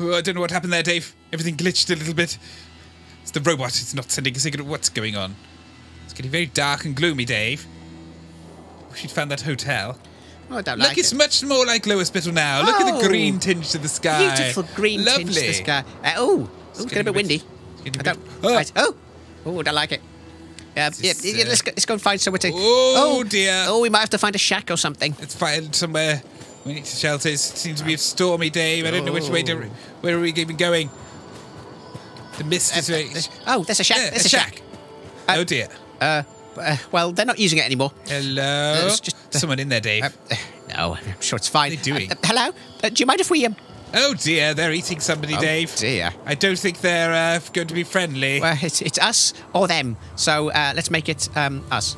Oh, I don't know what happened there, Dave. Everything glitched a little bit. It's the robot. It's not sending a signal. What's going on? It's getting very dark and gloomy, Dave. Wish you'd found that hotel. Oh, I don't Look, like it's it. much more like Lower Spittle now. Look at the Oh. green tinge to the sky. Beautiful green Lovely. tinge to the sky. Uh, oh, it's, getting getting a bit bit- windy. it's getting I don't. oh. right, Oh, oh, don't like it. Yeah, yeah, This, yeah, uh, let's go. Let's go and find somewhere to. Oh, dear. Oh, we might have to find a shack or something. Let's find somewhere. We need to shelters. It seems to be a stormy, day. I don't know which way to. Oh. Where are we even going? The mist is very. Oh, there's a shack. Yeah, there's a a shack. oh dear. Uh, uh, well, they're not using it anymore. Hello. It's just, uh, Someone in there, Dave. Uh, uh, no, I'm sure it's fine. What are doing? Uh, uh, hello. Uh, do you mind if we? Um, oh dear, they're eating somebody, Oh, Dave. dear. I don't think they're uh, going to be friendly. well, it's it's us or them. So uh, let's make it um us.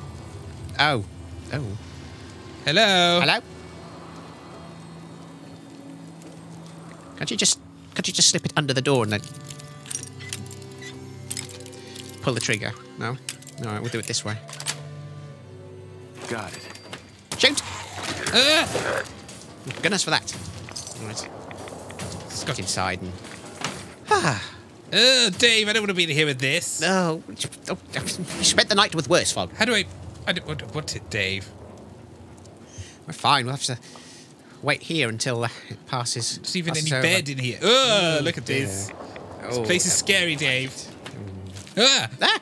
Oh, oh. Hello. Hello. Can't you just can't you just slip it under the door and then pull the trigger? No. All right, we'll do it this way. Got it. Shoot! Ah! Goodness for that. All right. Let's get inside and. Ah. Oh, Dave, I don't want to be in here with this. No. Oh, you spent the night with worse fog. How do I? I don't, what, what's it, Dave? We're fine. We'll have to wait here until it passes. There's even passes any over. bed in here. Oh, look at this. This Oh, place is scary, Dave. Ah! Ah!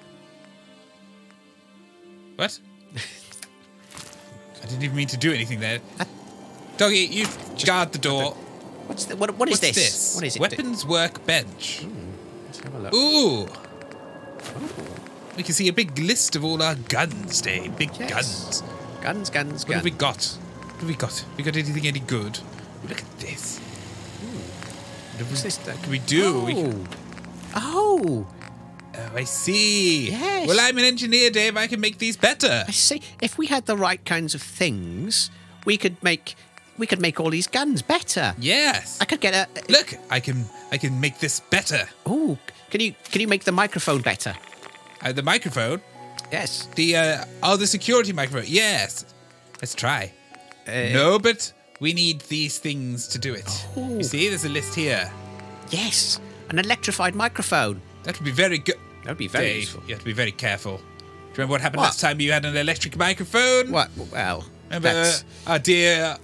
What? I didn't even mean to do anything there. Doggy, you guard the door. What's the, what, what is What's this? What is it? Weapons workbench. Let's have a look. Ooh. We can see a big list of all our guns, Dave. Big Yes. guns. Guns, guns, What have we got? What have we got? We got anything any good? Look at this. What What's this? can we do? We can- Oh. Oh. oh, I see. Yes. Well, I'm an engineer, Dave. I can make these better. I see. If we had the right kinds of things, we could make we could make all these guns better. Yes. I could get a. Look, I can I can make this better. Oh, can you can you make the microphone better? Uh, the microphone, Yes. the uh, oh, the security microphone. Yes. Let's try. Uh, no, but we need these things to do it. Oh. You see, there's a list here. Yes. An electrified microphone. That would be very good. That would be very Dave, useful. you have to be very careful. Do you remember what happened What? last time you had an electric microphone? What? Well, Remember that's- our dear,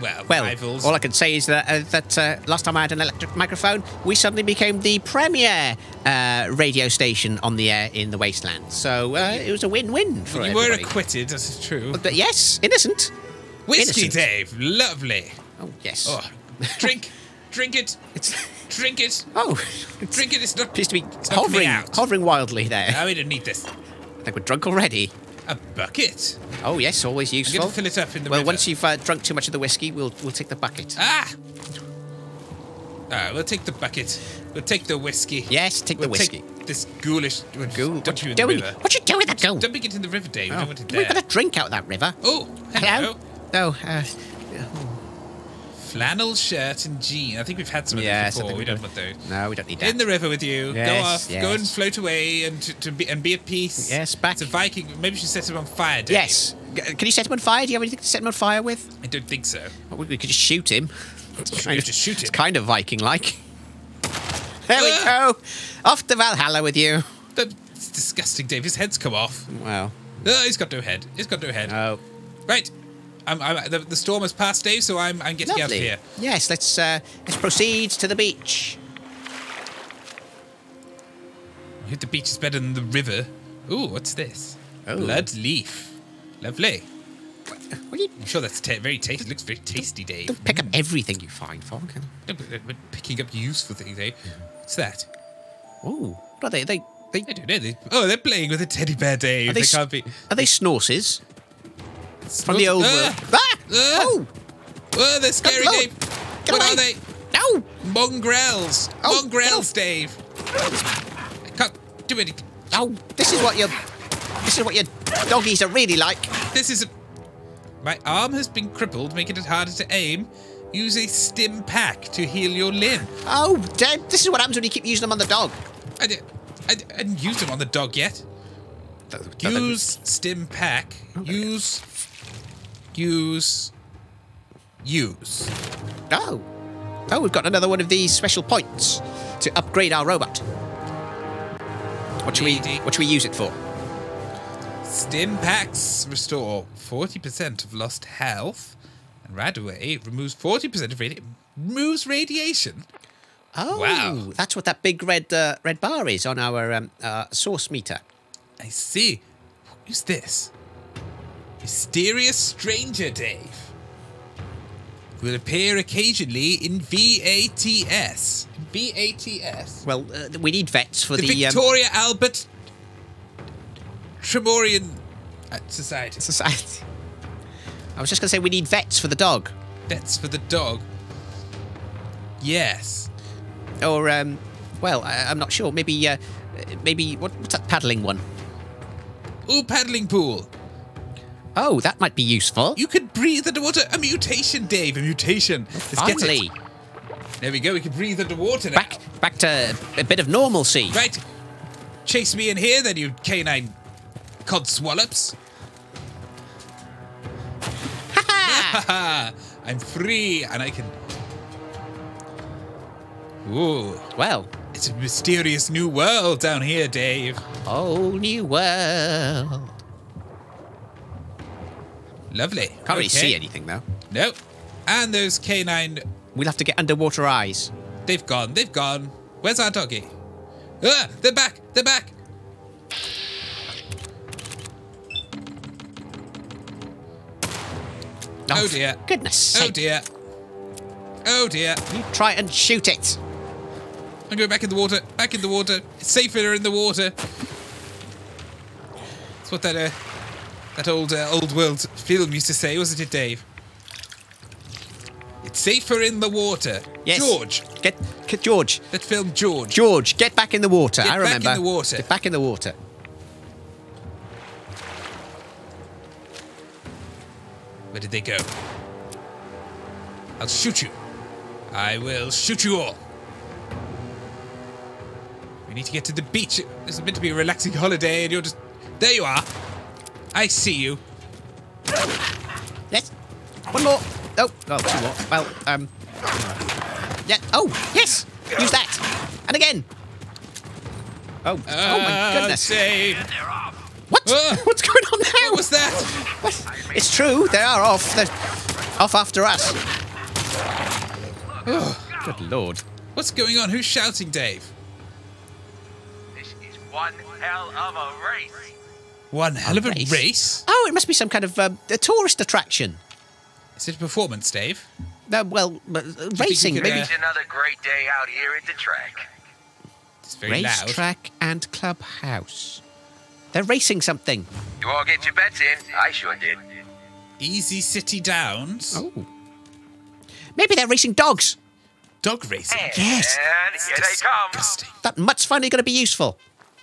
well, Well, rivals? all I can say is that uh, that uh, last time I had an electric microphone, we suddenly became the premier uh, radio station on the air in the wasteland. So uh, it was a win-win for you were acquitted, that's true. But yes, innocent. Whiskey, innocent. Dave, lovely. Oh yes. Oh, drink, drink it, It's drink it, oh, drink it. It's not. appears to be hovering, hovering wildly there. No, we don't need this. I think we're drunk already. A bucket. Oh yes, always I'm useful. going to fill it up in the well, river. once you've uh, drunk too much of the whiskey, we'll we'll take the bucket. Ah. Ah, we'll take the bucket. We'll take the whiskey. yes, take We'll the whiskey. take this ghoulish. We'll Ghoul. What you you in the doing? river. What you doing with that ghoul? Dumping it in the river, Dave. We Oh, don't want it We've got a drink out of that river. Oh, hello. Hello. No. Uh, Flannel shirt and jean. I think we've had some of Yes, those before. We don't do. want those. no, we don't need that. In the river with you. go Yes, off. Go and float away and to, to be and be at peace. Yes, back- It's a Viking. Maybe we should set him on fire. Dave. Yes. Can you set him on fire? Do you have anything to set him on fire with? I don't think so. Well, we we could just shoot him. We have to shoot It's kind of Viking-like. There we Ah! go. Off to Valhalla with you. That's disgusting, Dave. His head's come off. Well. Oh, he's got no head. He's got no head. Oh. right. I'm, I'm, the, the storm has passed, Dave, so I'm, I'm getting out of Lovely. here. Yes. Let's uh, let's proceed to the beach. I think the beach is better than the river. Ooh, what's this? Oh. Blood leaf. Lovely. You I'm sure that's very tasty. It looks very tasty, Dave. don't pick up everything you find, Fog? No, but picking up useful things, eh? What's that? Oh, what are they? They they I don't know. They, oh, they're playing with a teddy bear, Dave. are They, they, can't be. Are they snorses from the old world? Ah! Ah! Oh Oh, they're scary. Dave. Get what away. are they? no! Mongrels. Oh, Mongrels. Dave. I can't do anything. Oh, this is what your this is what your doggies are really like. This is a... My arm has been crippled, making it harder to aim. Use a Stimpak to heal your limb. Oh, damn, this is what happens when you keep using them on the dog. I, di- I, I didn't use them on the dog yet. Use Stimpak. Use. Use. Use. Oh, Oh, we've got another one of these special points to upgrade our robot. What should we What should we use it for? Stimpaks restore 40% of lost health. And Radaway removes 40% of radi- removes radiation. Oh, Wow. that's what that big red uh, red bar is on our um, uh, source meter. I see. Who's this? Mysterious stranger, Dave. Will appear occasionally in VATS. VATS. Well, uh, we need vets for The, the, um, Victoria Albert Tremorian uh, Society. society. I was just going to say we need vets for the dog, Vets for the dog. Yes. or um, well, I, I'm not sure. Maybe uh, maybe what, what's that paddling one? Ooh, paddling pool. Oh, that might be useful. You could breathe underwater. A mutation, Dave. A mutation. Let's get it. Finally, There we go. We can breathe underwater now. back back to a bit of normalcy. Right. Chase me in here, then, you canine codswallops. I'm free, and I can. Ooh, Well, it's a mysterious new world down here, Dave. whole new world. Lovely. Can't really Okay. see anything though. Nope. And those canine. We'll have to get underwater eyes. They've gone. They've gone. Where's our doggy? Ah, they're back. They're back. Oh, f- dear. Goodness Oh sake. dear. Oh dear. You try and shoot it. I'm going back in the water. Back in the water. It's safer in the water. That's what that uh, that old uh, old world film used to say, wasn't it, Dave? It's safer in the water. Yes. George. Get, get George. That film, George. George, get back in the water. Get I back in remember. the water. Get back in the water. Where did they go? I'll shoot you. I will shoot you all. We need to get to the beach. This is meant to be a relaxing holiday, and you're just. There you are. I see you. Yes. One more. Oh, oh, two more. Well, um. Yeah. Oh, yes. Use that. And again. Oh, oh my Ah, goodness. Dave. What? Ah. What's going on now? What was that? What? It's true. They are off. They're off after us. Oh, Good lord. What's going on? Who's shouting, Dave? This is one hell of a race. One hell of a race? race. Oh, it must be some kind of um, a tourist attraction. Is it a performance, Dave? Uh, well, uh, racing, could, maybe. uh, It's another great day out here at the track. It's very loud. Racetrack and clubhouse. They're racing something. You all get your bets in. I sure did. Easy City Downs. Oh. Maybe they're racing dogs. Dog racing. Yes. And here they come. That mutt's finally going to be useful.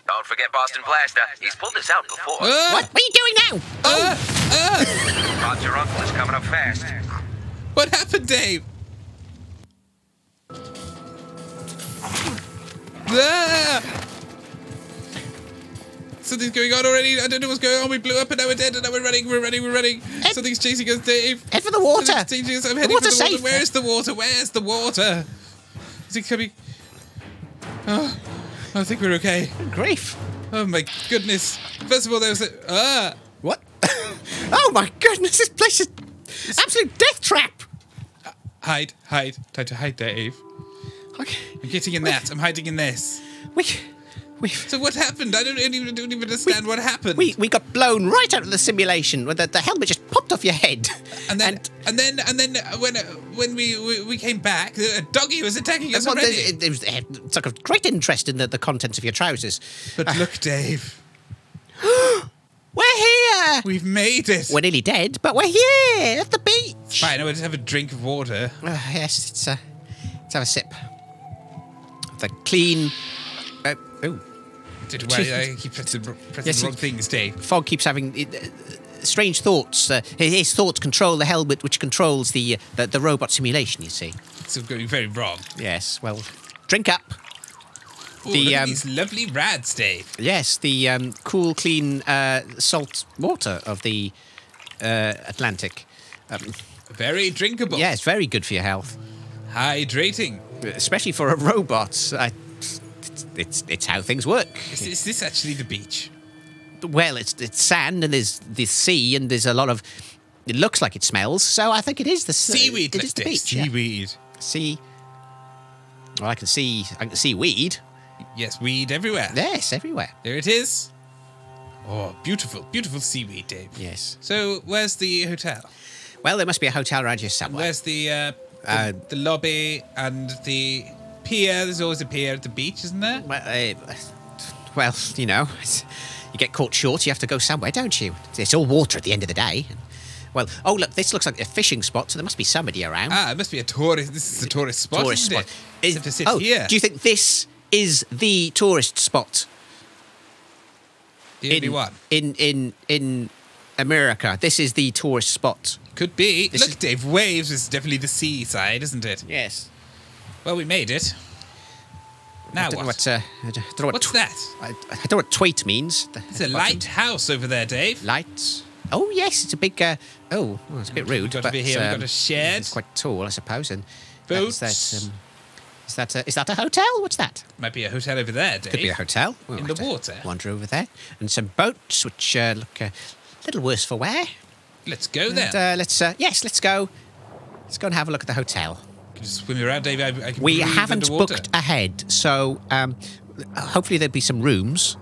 Don't forget Boston Blaster. He's pulled this out before. Ah! What? What are you doing now? Ah! Ah! Odds your uncle is coming up fast. What happened, Dave? Ah! Something's going on already. I don't know what's going on. We blew up and now we're dead and now we're running. We're running. We're running. Ed- Something's chasing us, Dave. Head for the water. Something's chasing us. I'm The heading for the water's water. safe. Where's the water? Where's the water? Is it coming? Oh, I think we're okay. Grief. Oh my goodness. First of all, there was a. Ah! What? oh my goodness, this place is absolute death trap. Hide, hide. Time to hide, Dave. Okay. I'm getting in that. I'm hiding in this. We, we, So what happened? I don't even, don't even understand what happened. we, we got blown right out of the simulation the, the helmet just popped off your head. and then and, then and then uh, when uh, when we, we we came back, a doggy was attacking us well, already. it, it was, it took a great interest in the, the contents of your trousers. but look, Dave, We're here. we've made it. We're nearly dead, but we're here at the beach. Fine, I will just have a drink of water. Uh, yes, it's uh, let's have a sip. The clean. Uh, oh, Did I keep pressing, pressing Yes, the wrong things, Dave? Fog keeps having uh, strange thoughts. Uh, his thoughts control the helmet, which controls the, uh, the the robot simulation. You see. It's going very wrong. Yes. Well, drink up. Ooh, The, look at um, these lovely rads, Dave. Yes, the um, cool, clean uh, salt water of the uh, Atlantic. Um, Very drinkable. Yes, very good for your health. Hydrating. especially for a robot. I, it's, it's how things work. Is, is this actually the beach? Well, it's it's sand and there's the sea and there's a lot of. It looks like it smells, so I think it is the Seaweed. It let's the beach. yeah. Seaweed. Sea. Well, I can see. I can see weed. Yes, weed everywhere. Yes, everywhere. There it is. Oh, beautiful, beautiful seaweed, Dave. Yes. So, where's the hotel? Well, there must be a hotel around here somewhere. Where's the, uh, the, Uh, the lobby and the pier? There's always a pier at the beach, isn't there? Well, uh, well, you know, you get caught short, you have to go somewhere, don't you? It's all water at the end of the day. Well, oh look, this looks like a fishing spot, so there must be somebody around. Ah, it must be a tourist. This is a tourist spot, tourist spot. it? Is- to sit oh, here. do you think this is the tourist spot the in one. in in in America? This is the tourist spot. Could be. This Look, is- Dave, waves is definitely the seaside, isn't it? Yes. Well, we made it. Now I don't what? know what. Uh, I don't know what What's that? I, I don't know what tweet means. It's a lighthouse over there, Dave. Lights. Oh yes, it's a big. Uh, oh, well, it's a bit rude. got but, over here, we've got um, a shed. It's quite tall, I suppose. And Boats. That's, that's, um, is that a, is that a hotel? What's that? Might be a hotel over there, Dave. Could be a hotel. We'll In the water. Wander over there, and some boats which uh, look a little worse for wear. Let's go there. Uh, let's uh, yes, let's go. Let's go and have a look at the hotel. Can swim around, Dave. I, I We haven't underwater. booked ahead, so um, hopefully there'll be some rooms.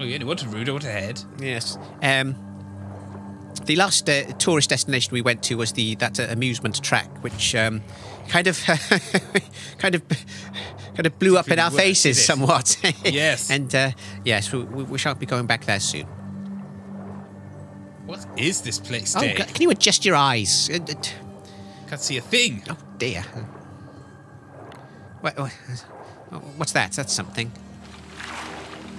Oh, you only want a rude or a head. Yes. Um, the last uh, tourist destination we went to was the that uh, amusement track, which um, kind of kind of kind of blew up in our worked, faces somewhat. Yes. and uh, yes, we, we shan't be going back there soon. What is this place, Oh, Dave? ca- can you adjust your eyes? Uh, Can't see a thing. Oh dear. What, what, what's that? That's something.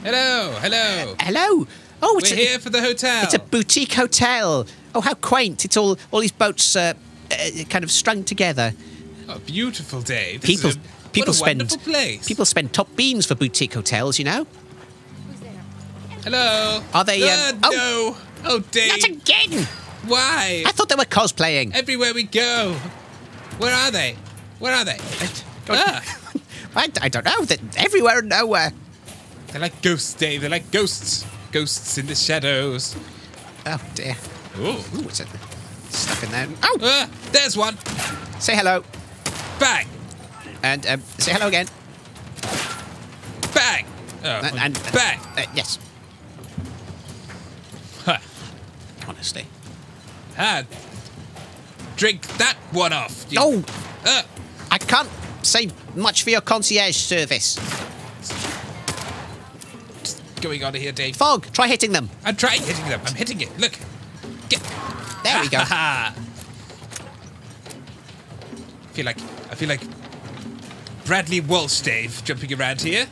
Hello, hello. Hello. Oh, it's We're a, here for the hotel. It's a boutique hotel. Oh, how quaint! It's all all these boats uh, uh, kind of strung together. oh, beautiful, day. This People is a, people a spend people spend top beans for boutique hotels. You know. Hello. Are they, Uh, um, no. Oh, Dave. Not again! Why? I thought they were cosplaying. Everywhere we go. Where are they? Where are they? Ah, I, I don't know. They're everywhere and nowhere. they're like ghosts, Dave. They're like ghosts. Ghosts in the shadows. Oh dear. Oh. Ooh, what's it? Stuck in there. Oh, Ah, there's one. say hello Bang. and um, say hello again. Bang. Oh, And, and bang. Uh, yes, Ha. honestly. Ah. Drink that one off. you- Oh, Uh, I can't say much for your concierge service. going on here, Dave. Fog, try hitting them. I'm trying hitting them. I'm hitting it. Look. Get. There we go. I feel like I feel like Bradley Walsh, Dave, jumping around here.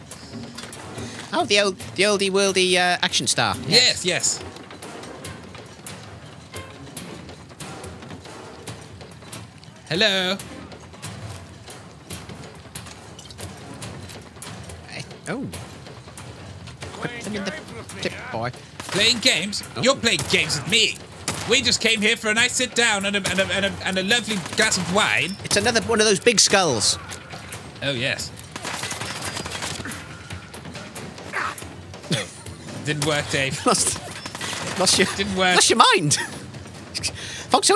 Oh, the old, the oldie worldy uh, action star. Yes, yes. Hello. Eh, Oh. Put them in the tip, boy. Playing games? Oh. You're playing games with me. We just came here for a nice sit down and a, and a, and a, and a lovely glass of wine. It's another one of those big skulls. Oh, yes. Oh, didn't work, Dave. Lost, lost your, Didn't work. lost your mind.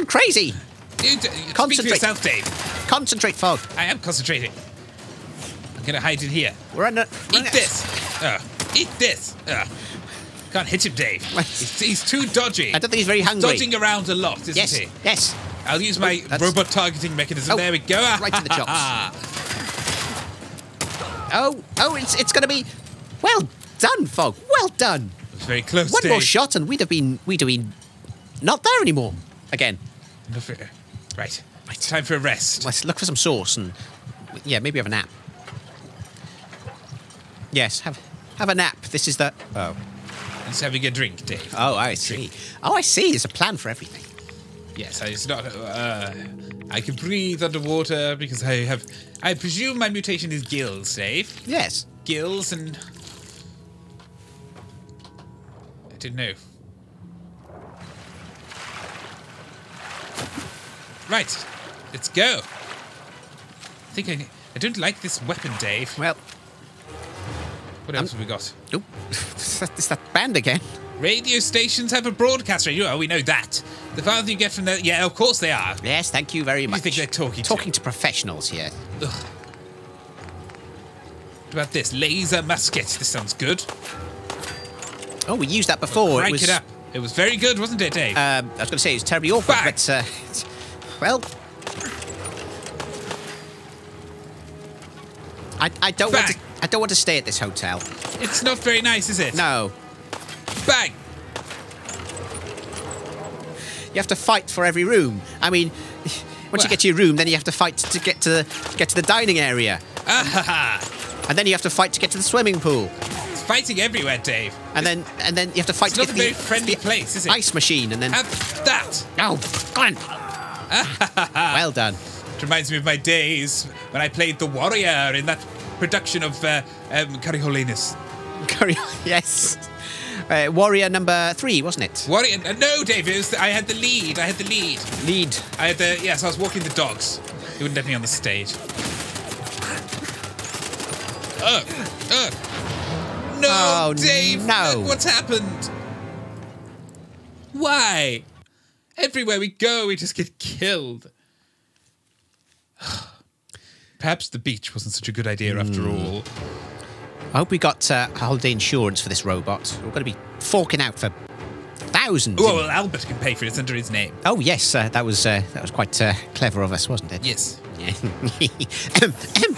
Crazy. You, d- speak for Concentrate. yourself, Dave. Concentrate, Fog. I am concentrating. I'm gonna hide in here. We're under. we're Eat under- this. Uh, eat this. Uh, can't hit him, Dave. He's, he's too dodgy. I don't think he's very hungry. Dodging around a lot, isn't Yes, he? yes. I'll use my robot targeting mechanism. Oh, there we go. right to the chops. Oh, oh, it's it's going to be well done, Fog. Well done. It's very close, One Dave. more shot, and we'd have been we'd have been not there anymore. Again, No fear. Right. It's time for a rest. let's look for some sauce and yeah, maybe have a nap. Yes, have have a nap. This is the oh Let's having a drink, Dave. oh I see. Oh, I see. There's a plan for everything. Yes, I- it's not. Uh, I can breathe underwater because I have. I presume my mutation is gills, Dave. Yes. Gills and. I didn't know. Right, let's go. I think I, I don't like this weapon, Dave. Well, What else have we got? Nope. it's that, that band again. Radio stations have a broadcast radio. Oh, we know that. The farther you get from there, yeah, of course they are. Yes, thank you very you much. think they're talking to? Talking to professionals here. Ugh. What about this laser musket? This sounds good. Oh, we used that before. Crank it was, it up. It was very good, wasn't it, Dave? Um, I was going to say it was terribly awkward, Back. but uh, well, I, I don't want to. I don't want to stay at this hotel. it's not very nice, is it? No, Bang! you have to fight for every room. I mean, once Well- you get to your room, then you have to fight to get to the, get to the dining area, Ah ha ha! and then you have to fight to get to the swimming pool, It's fighting everywhere, Dave. and then and then you have to fight It's to not get a to very the, friendly the place, is it? ice machine, and then Have that. oh, go on. Well done. It reminds me of my days when I played the warrior in that production of uh, um, Curry. Yes. Uh, warrior number three, wasn't it? Warrior? Uh, no, Dave. It I had the lead. I had the lead. Lead. I had the yes. I was walking the dogs. He wouldn't let me on the stage. Ugh. Ugh. No, Oh, Dave. no. Look what's happened? Why? Everywhere we go, we just get killed. Perhaps the beach wasn't such a good idea after Hmm. all. I hope we got uh, holiday insurance for this robot. We're going to be forking out for thousands. Oh, well, Albert can pay for it. It's under his name. Oh yes, uh, that was uh, that was quite uh, clever of us, wasn't it? Yes. Yeah. Ahem, ahem.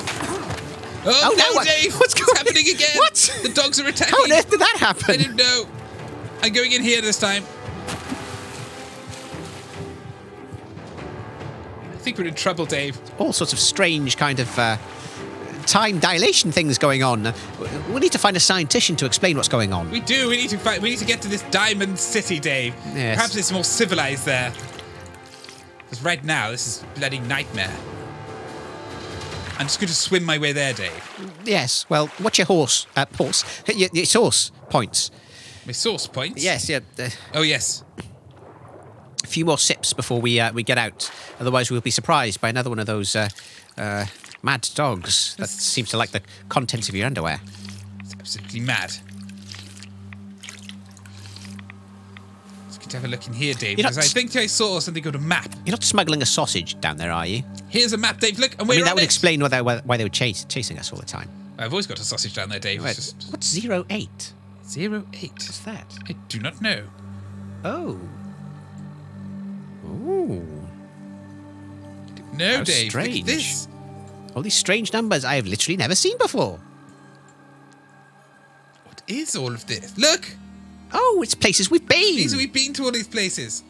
Oh, Oh, no, no, Dave! what's going- happening again? What? The dogs are attacking. How on earth did that happen? I didn't know. I'm going in here this time. Think we're in trouble, Dave. All sorts of strange kind of uh, time dilation things going on. We need to find a scientist to explain what's going on. We do. We need to find. We need to get to this Diamond City, Dave. Yes. Perhaps it's more civilized there. Because right now, this is a bloody nightmare. I'm just going to swim my way there, Dave. Yes. Well, what's your horse? Uh, horse. Your, your source points. My source points. Yes. Yeah. Uh, Oh yes. A few more sips before we uh, we get out. Otherwise, we'll be surprised by another one of those uh, uh, mad dogs that seems to like the contents of your underwear. It's absolutely mad. Let's get to have a look in here, Dave. Because I think I saw something called a map. You're not smuggling a sausage down there, are you? Here's a map, Dave. Look, and I we're mean, that would it. explain why they, why they were chase, chasing us all the time. I've always got a sausage down there, Dave. Right. It's just What's zero eight? zero eight. What's that? I do not know. Oh. Ooh. No, How Dave. Strange. this. All these strange numbers I have literally never seen before. What is all of this? Look, Oh, it's places we've been. these we've been to all these places.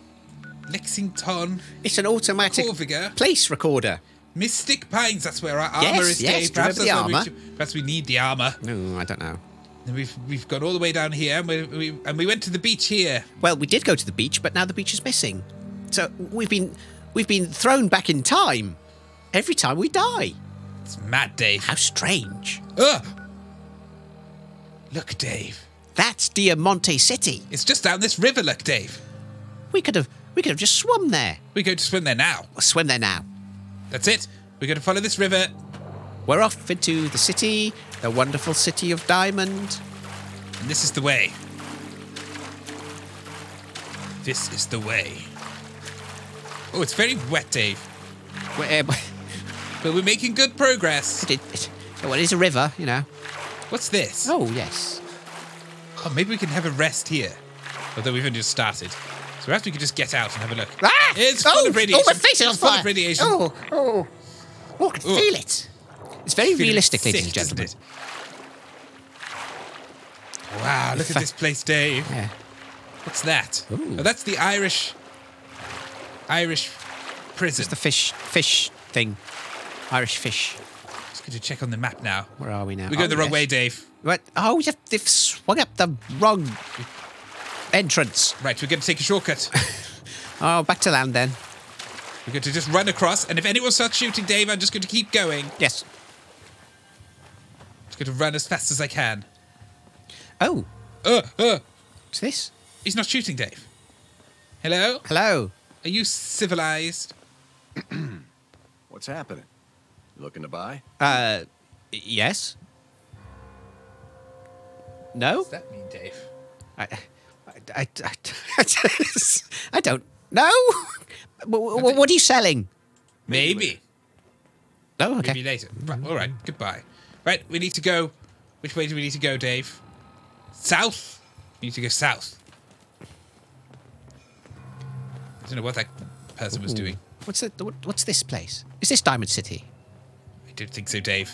Lexington, It's an automatic Corvega. place recorder. Mystic Pines. That's where our Yes, armor is, yes, Dave. Perhaps do you that's remember where the we should- perhaps we need the armor. No, I don't know. And we've we've gone all the way down here, and we, we and we went to the beach here. Well, we did go to the beach, but now the beach is missing. So we've been we've been thrown back in time every time we die. It's mad, Dave. How strange. Ugh. Look, Dave. That's Diamante City. It's just down this river. Look, Dave. We could have we could have just swum there. We go to swim there now. We'll swim there now. That's it. We're going to follow this river. We're off into the city, the wonderful city of Diamond. And this is the way. This is the way. Oh, it's very wet, Dave. Where, uh, But we're making good progress. it, it, well, it is a river, you know. What's this? Oh yes. Oh, maybe we can have a rest here. Although we've only just started. So perhaps we could just get out and have a look. Ah! It's full oh, of radiation. Oh, my face is on It's full of radiation. Oh, oh, oh, I can Oh. feel it. It's very Feeling realistic, ladies and gentlemen. Wow, look at this place, Dave. Yeah. What's that? Ooh. Oh, that's the Irish Irish prison. It's the fish, fish thing. Irish fish. Just going to check on the map now. Where are we now? We're going Oh, the wrong yes. way, Dave. What? Oh, you've, they've swung up the wrong entrance. Right, we're going to take a shortcut. Oh, back to land then. we're going to just run across, and if anyone starts shooting Dave, I'm just going to keep going. Yes. Just going to run as fast as I can. Oh, Uh, uh. what's this? He's not shooting Dave. Hello? Hello. Are you civilized? What's happening? Looking to buy? Uh, yes. No, What does that mean, Dave? I, I, I, I, I don't know. What are you selling? Maybe. Oh, okay. Maybe later. Right, all right. Goodbye. Right, we need to go. Which way do we need to go, Dave? South. We need to go south. I don't know what that person was doing. What's? What, what's this place? Is this Diamond City? I don't think so, Dave.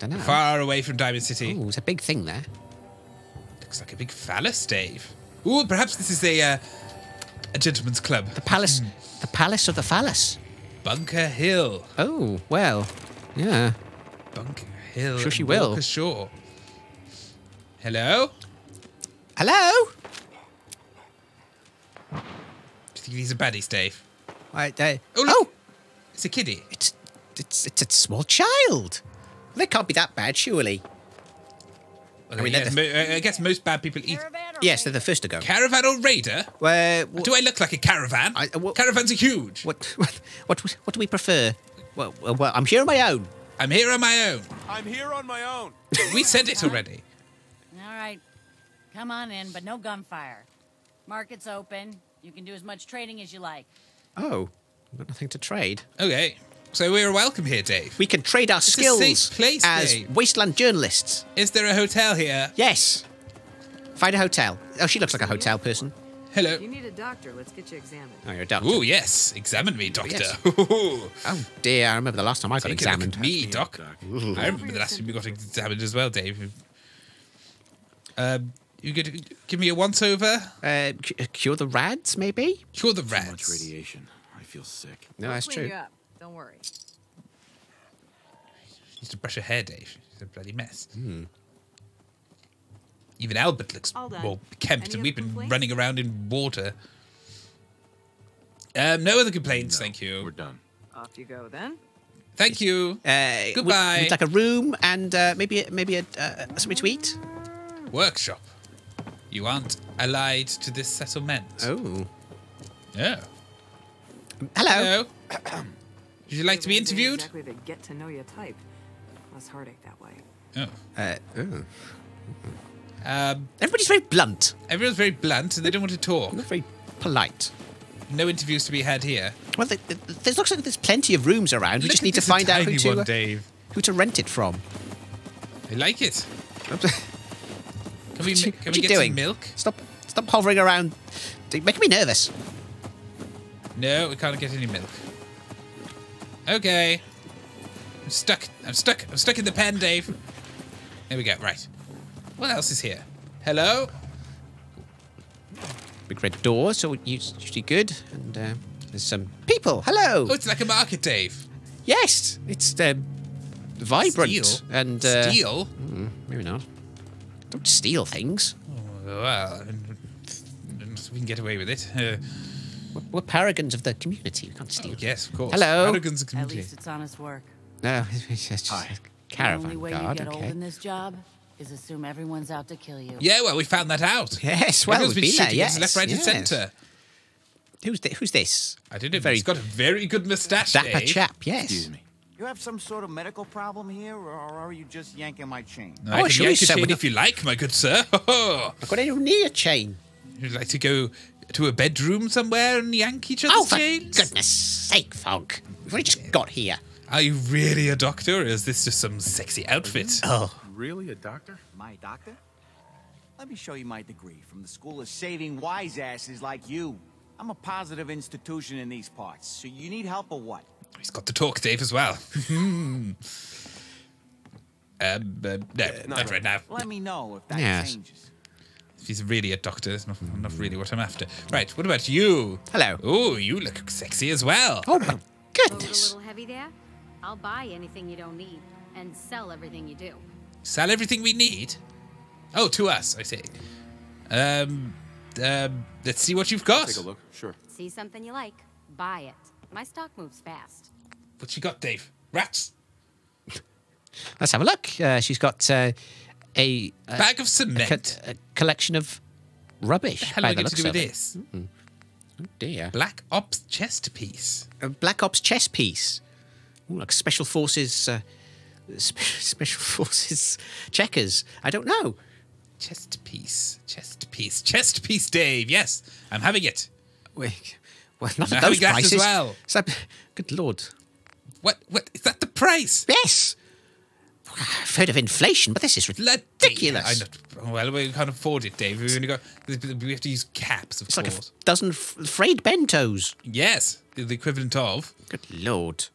don't know. Far away from Diamond City. Oh, it's a big thing there. Looks like a big phallus, Dave. Ooh, perhaps this is a uh, a gentleman's club. The palace, the palace of the phallus. Bunker Hill. Oh well, yeah. Bunker Hill. Sure she will. Walker Shore. Hello? Hello. Do you think these are baddies, Dave? I, uh, Oh, look. oh, It's a kiddie. it's it's it's a small child. They can't be that bad, surely. Well, I mean, yeah, they're uh, I guess most bad people eat Yes, they're the first to go. caravan or raider. Where? wh- Do I look like a caravan? I- uh, Caravans are huge. What, what what what do we prefer? Well, well, well, I'm here on my own. I'm here on my own. I'm here on my own. We said it already. All right. Come on in, but no gunfire. Market's open. You can do as much trading as you like. Oh, I've got nothing to trade. Okay. So we're welcome here, Dave. We can trade our a skills safe place, as Dave. wasteland journalists. Is there a hotel here? Yes. Find a hotel. Oh, she looks like a hotel person. Hello. You need a doctor, let's get you examined. Oh, you're a doctor. Oh yes, examine me, doctor. yes. Ooh. Oh dear, I remember the last time I got Take a look examined. at me, doc. I remember the last time we got examined as well, Dave. Um, you could give me a once over. Uh, cu- cure the rads, maybe? Cure the Too rats. much radiation. I feel sick. No, that's true. you up. Don't worry. Needs to brush her hair, Dave. She's a bloody mess. Hmm. Even Albert looks All done. more kempt, Any and we've been complaints? running around in water. Um, no other complaints, No, thank you. We're done. Off you go then. Thank you. Uh, would- Goodbye. Would like a room and uh, maybe a- maybe a, uh, something to eat. Workshop. You aren't allied to this settlement. Oh, Yeah. hello. Hello. Would you like to be interviewed? Exactly the get to know you type. Less heartache that way. Oh. Uh, oh. Um, Everybody's very blunt, everyone's very blunt and they don't want to talk. not very polite. No interviews to be had here. Well, there, there looks like there's plenty of rooms around. We Look just need to find out who to one, uh, who to rent it from. I like it. Can we, you- can what we you get doing? some milk? Stop! Stop hovering around. You're making me nervous. No, we can't get any milk. Okay. I'm stuck. I'm stuck. I'm stuck in the pen, Dave. There we go. Right. What else is here? Hello? Big red door, so it's usually good. And uh, there's some people. Hello. Oh, it's like a market, Dave. Yes, it's um, vibrant Steel? and uh, Steel? Maybe not. Don't steal things. Well, we can get away with it. Uh, We're, we're paragons of the community. We can't steal. oh, yes, of course. Hello? Arrogance of At community. least it's honest work. No, it's just Hi. the only way guard. you get okay. old in this job is assume everyone's out to kill you. Yeah, well, we found that out. Yes, well, Everyone's we've been been there, shooting yes, left, right, yes. and centre. Who's thi- who's this? I don't know. Very He's got a very good moustache, dapper Dave. chap. Yes. Excuse me. You have some sort of medical problem here, or are you just yanking my chain? No, Oh, I can sure, yank your chain if you like, my good sir. I've got anywhere near a chain. You'd like to go to a bedroom somewhere and yank each other's chains? Oh, for chains? goodness sake, Fog! We've only just got here. Are you really a doctor, or is this just some sexy outfit? Mm-hmm. Oh, Really, a doctor? My doctor? Let me show you my degree from the School of Saving Wise Asses like you. I'm a positive institution in these parts, so you need help or what? He's got the talk, Dave, as well. um, uh, no, not, right now. Let me know if that Yes. changes. If he's really a doctor, that's not, not really what I'm after. Right, what about you? Hello. Oh, you look sexy as well. oh my Load a goodness! little heavy there? I'll buy anything you don't need and sell everything you do. Sell everything we need? Oh, to us, I see. Um, um, let's see what you've got. Take a look. Sure. See something you like, buy it. My stock moves fast. What you got, Dave? Rats? Let's have a look. Uh, she's got uh, a, a, Bag of a, cement. co- a collection of rubbish. What the hell by am the going to do with of it. this? Oh dear. Black Ops chest piece. A Black Ops chess piece. Ooh, like special forces, uh, spe- special forces checkers. I don't know. Chest piece. Chest piece. Chest piece, Dave. Yes, I'm having it. Wait, well, not No, at those that as prices. well. Is that- good lord. What? What? Is that the price? Yes. I've heard of inflation, but this is ridiculous. I know. Well, we can't afford it, Dave. Only got. We have to use caps, of It's like a dozen f- Fray Bentos. yes, the equivalent of. Good lord.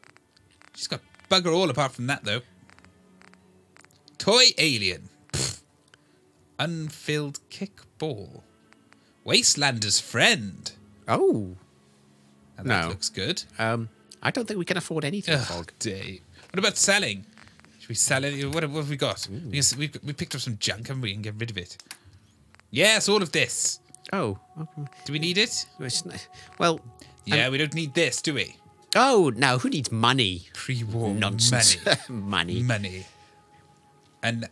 She's got bugger all apart from that, though. Toy alien. Pfft. Unfilled kickball. Wastelander's friend. Oh, Now that No. looks good. um, I don't think we can afford anything, Ugh, Fog. Dave. What about selling? Should we sell it? What, have- what have we got? We, we, we picked up some junk and we can get rid of it. Yes, all of this. Oh, okay. Do we need it? It's n- well, Yeah, we don't need this, do we? oh no, who needs money? Pre-war Nonsense. money. money. money. And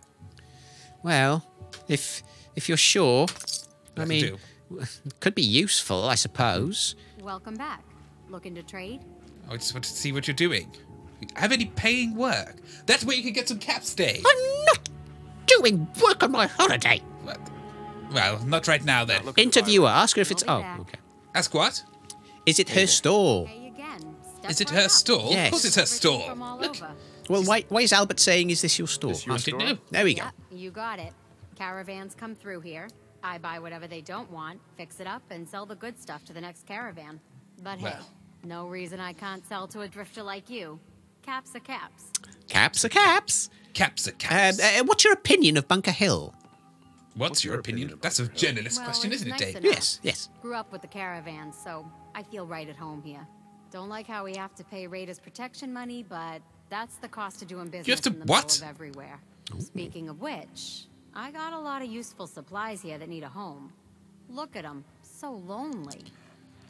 Well, if if you're sure, I mean, it could be useful, I suppose. Welcome back. Looking to trade? I just want to see what you're doing. Have any paying work? That's where you can get some caps, Dave. I'm not doing work on my holiday. What? Well, not right now then. Interviewer, ask her if it's. I'll Oh, be okay. Ask what? Is it her store? Hey again. Is it her up. store? Yes. Of course it's her store. Look. Well, why, why is Albert saying, is this your store? This your I didn't know. There we go. Yep, you got it. Caravans come through here. I buy whatever they don't want, fix it up, and sell the good stuff to the next caravan. But hey, Well. no reason I can't sell to a drifter like you. Caps are caps. Caps are caps. Caps are caps. uh, what's your opinion of Bunker Hill? What's your opinion? That's a journalist Well, question, isn't it, Dave? enough. Yes, yes. Grew up with the caravans, so I feel right at home here. Don't like how we have to pay Raiders protection money, but that's the cost of doing business you have to in the what? middle of everywhere. Speaking of which, I got a lot of useful supplies here that need a home. Look at them, so lonely.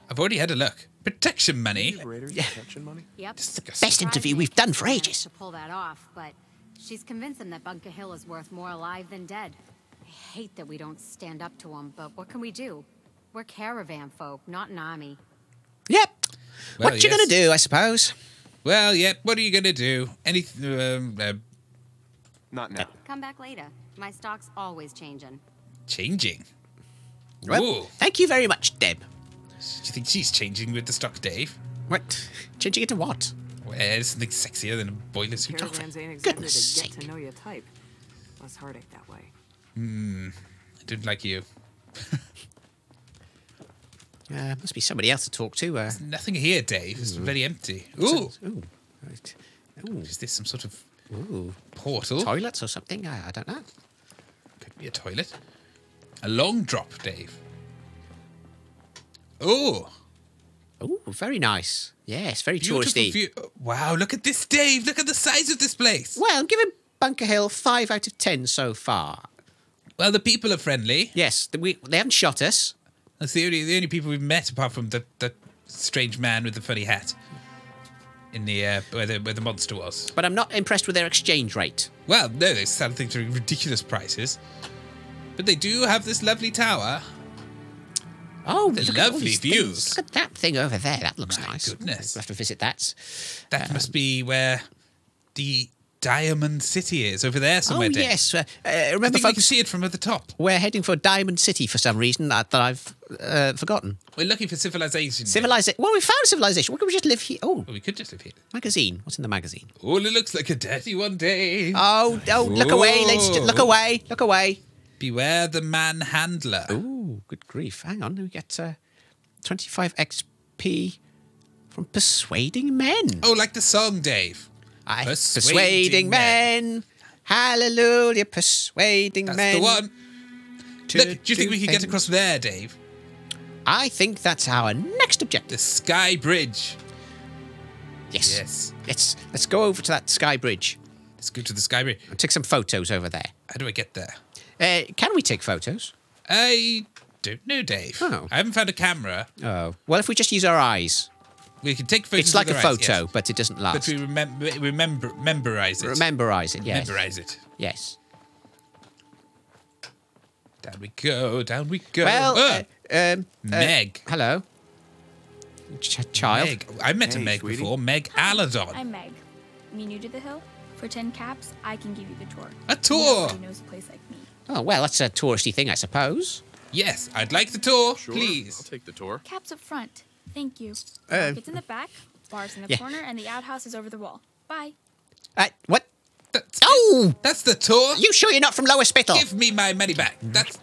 I've already had a look. Protection money. Raiders protection money? Yep. Disgusting. Best interview we've done for ages. To pull that off, but she's convinced him that Bunker Hill is worth more alive than dead. I hate that we don't stand up to him, but what can we do? We're caravan folk, not an army. Yep. Well, what you gonna do, I suppose? Well, yep. What are you gonna do? Any? Um, uh, Not now. Come back later. My stock's always changing. changing. Well, Ooh. thank you very much, Deb. Do you think she's changing with the stock, Dave? What? Changing it to what? Well, there's something sexier than a boiler suit. Caravans ain't exactly goodness get sake. to know you type. Less heartache that way. Hmm. I don't like you. Uh, must be somebody else to talk to. Uh, Nothing here, Dave. It's very empty. Ooh. ooh, right. Ooh, Is this some sort of ooh. portal? Toilets or something? I, I don't know. Could be a toilet. A long drop, Dave. Oh, Ooh, very nice. Yes, very beautiful touristy. view. Wow, look at this, Dave. Look at the size of this place. Well, I'm giving Bunker Hill five out of ten so far. Well, the people are friendly. Yes, we, they haven't shot us. That's the only the only people we've met apart from the the strange man with the funny hat in the uh, where the where the monster was. But I'm not impressed with their exchange rate. Well, no, they sell things for ridiculous prices, but they do have this lovely tower. Oh, The look at all lovely views. things. Look at that thing over there. That looks My nice. goodness. We'll have to visit that. That must be where the Diamond City is over there Oh, somewhere. Dave. yes. Uh, uh, I remember, think we can see it from at the top. we're heading for Diamond City for some reason that, that I've uh, forgotten. We're looking for civilization. Civilization. Well, we found civilization. Why can't we just live here? Oh, Well, we could just live here. magazine. What's in the magazine? Oh, it looks like a dirty one, Dave. Oh, oh, look away, ladies. Look away. Look away. Beware the manhandler. Ooh, good grief. Hang on. We get uh, 25 XP from Persuading Men. Oh, like the song, Dave. I, Persuading persuading men. Hallelujah, persuading That's men. the one. to Look, do you think we can get across there, Dave? I think that's our next objective. The. Sky Bridge. Yes. Yes. Let's let's go over to that sky bridge Let's go to the Sky Bridge. and take some photos over there. How do I get there? Uh, can we take photos? I don't know, Dave. Oh. I haven't found a camera. Oh, well, if we just use our eyes, We can take photos. it's like a with our eyes, photo, yes. but it doesn't last. But we remember, remember, memorize it. Memorize it. Yes. Memorize it. Yes. Down we go. Down we go. Well, Ah, uh, um, uh, Meg. hello. Ch- child. Meg. I met a Meg sweetie. before. Meg Aladon. I'm Meg. me new to the hill, for 10 caps, I can give you the tour. A tour? Nobody knows a place like me. Oh, well, that's a touristy thing, I suppose. Yes, I'd like the tour, Sure, please. I'll take the tour. Caps up front. Thank you. Uh, Market's in the back, bars in the yeah. corner, and the outhouse is over the wall. Bye. Uh, what? That's, Oh! that's the tour. You sure you're not from Lower Spittle? Give me my money back. That's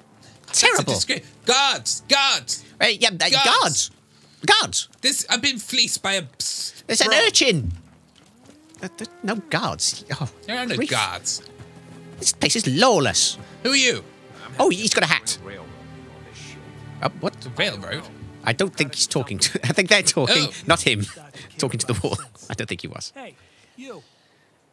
Terrible. That's a. Guards, guards. Uh, yeah, uh, Guards. guards. Guards. This I've been fleeced by a. psst, There's an urchin. Uh, th- no guards. Oh, There are no grief. guards. This place is lawless. Who are you? Oh, he's got a hat. Railroad and all this shit. Uh, what? The railroad. I don't think he's talking to. I think they're talking, Oh. not him, talking to the wall. I don't think he was. Hey, you.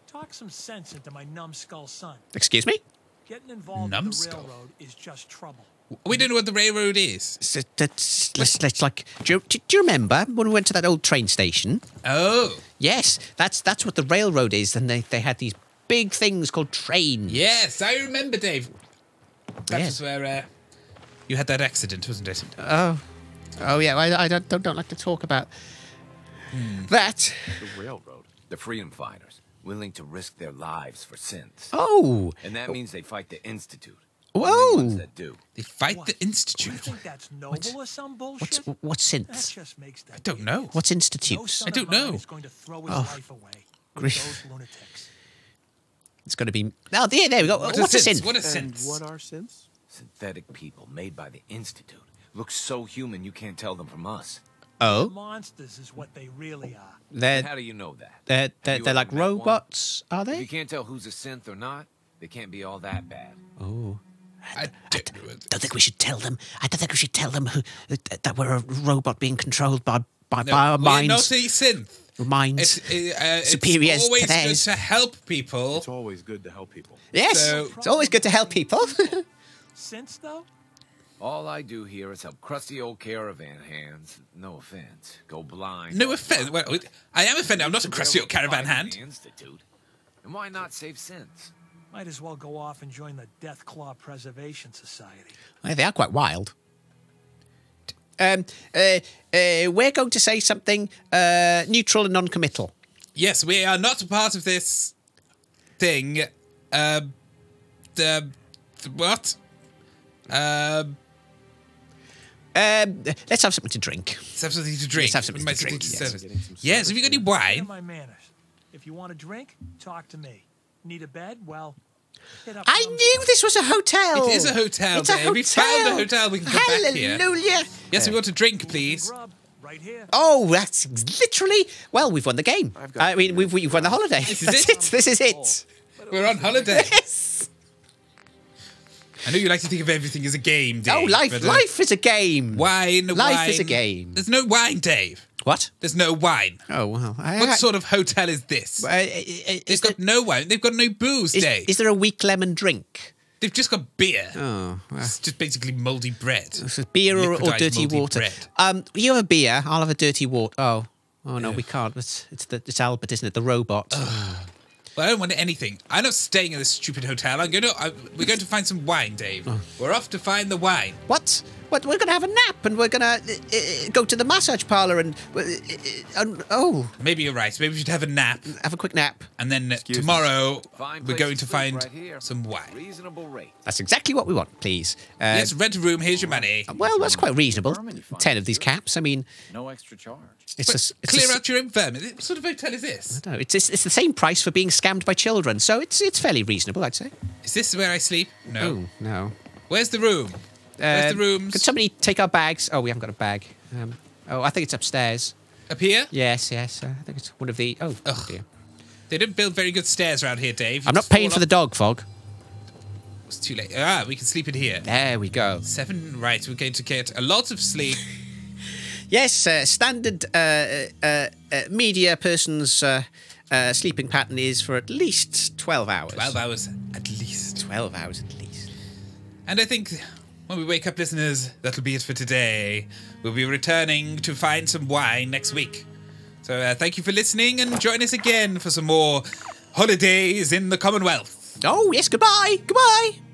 Talk some sense into my numbskull son. Excuse me. Getting involved Numbskull? with the railroad is just trouble. We don't know what the railroad is. So that's, let's, let's like. Do you, do you remember when we went to that old train station? Oh, Yes, that's that's what the railroad is. And they, they had these big things called trains. yes, I remember, Dave. That Yeah. where uh, you had that accident, wasn't it? Oh, oh yeah. I, I don't, don't don't like to talk about Hmm. that. The railroad. The freedom fighters, willing to risk their lives for synths. Oh, And that means they fight the Institute. Whoa. That do. They fight What? the You institute. think that's noble or some bullshit? what's what's that synths? just makes that I don't know. What's No institutes? son I don't of mine know. going to throw his Oh, life away with grief. those lunatics. It's going to be. Oh, yeah, there we go. What what's a a synth? What a And what are synths? Synthetic people made by the Institute. Look so human you can't tell them from us. oh, Monsters is what they really are. they're How do you know that? they're they're, they're like met one? robots, are If you can't tell who's a synth or not, they can't be all that bad. Oh. I don't Don't think we should tell them. I don't think we should tell them who, that we're a robot being controlled by by, No, by our we're minds. not a synth. minds. It's, uh, superior it's to always good to help people. It's always good to help people. yes, so- it's always good to help people. Synths though, All I do here is help crusty old caravan hands, no offense, go blind. No offense. Well, I am offended. I'm not a crusty old caravan hand. the Institute. And why not save synths? might as well go off and join the Deathclaw Preservation Society. Well, they are quite wild. Um, uh, uh, we're going to say something uh, neutral and non-committal. Yes, we are not a part of this thing. Um, the, the what? Um, Um, let's have something to drink. let's have something to drink. Let's have something to drink, yes. some Yes, have you got any wine? my manners. If you want a drink, talk to me. Need a bed? Well, hit up I knew this was a hotel. It is a hotel, It's a Dave. hotel. We found a hotel. We can come back here. Hallelujah. Yes, we want a drink, please. Right here. Oh, that's literally. Well, we've won the game. I've got I mean, we've, we've won the holiday. This is That's it? it. This is it. We're on holiday. Yes. I know you like to think of everything as a game, Dave. Oh, life, but, uh, life is a game. Wine, Life wine. is a game. There's no wine, Dave. What? There's no wine. Oh well. I, What I- sort of hotel is this? uh, uh, They've is, got there, no wine. They've got no booze, is, Dave. is there a weak lemon drink? They've just got beer. Oh, well, It's just basically mouldy bread. beer or, or dirty water. bread. Um, you have a beer. I'll have a dirty water. Oh, oh no, we can't. It's it's the it's Albert, isn't it? The robot. Well, I don't want anything. I'm not staying in this stupid hotel. I'm going to. I, we're going to find some wine, Dave. Oh. We're off to find the wine. What? What? We're gonna have a nap and we're gonna uh, uh, go to the massage parlor and, uh, uh, and oh, Maybe you're right. Maybe we should have a nap, have a quick nap. and then Excuse tomorrow we're going to to find right some wine. Reasonable rate. That's exactly what we want, please. Uh, yes, rent a room. Here's your money. Well, that's quite reasonable. Ten of these caps. I mean, No extra charge. it's But a, it's clear a, out your own vermin. What sort of hotel is this? No, it's, it's it's the same price for being scammed by children, so it's it's fairly reasonable, I'd say. Is this where I sleep? No. Oh no. Where's the room? Where's the rooms? Could somebody take our bags? Oh, we haven't got a bag. Um, oh, I think it's upstairs. Up here? Yes, yes. Uh, I think it's one of the. Oh, Ugh. dear. They didn't build very good stairs around here, Dave. You I'm not paying for the dog, Fog. It's too late. Ah, we can sleep in here. There we go. Seven. Right, we're going to get a lot of sleep. Yes, uh, standard uh, uh, uh, media person's uh, uh, sleeping pattern is for at least 12 hours. Twelve hours at least. 12 hours at least. And I think when we wake up, listeners, that'll be it for today. We'll be returning to find some wine next week. So uh, thank you for listening and join us again for some more holidays in the Commonwealth. Oh, yes, goodbye. Goodbye.